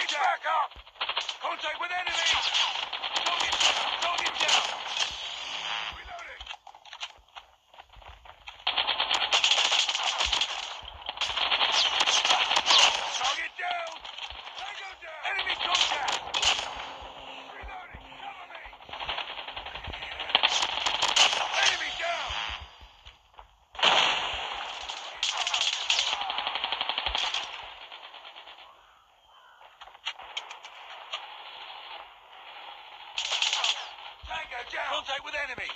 Engage! Back up! Contact with enemies! Tango down. Contact with enemy.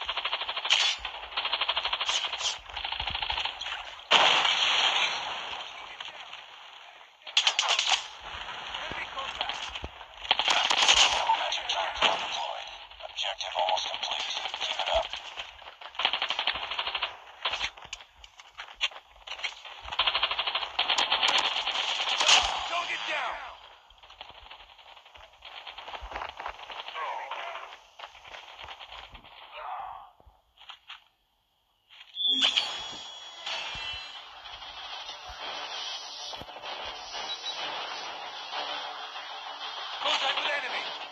Contact with enemy.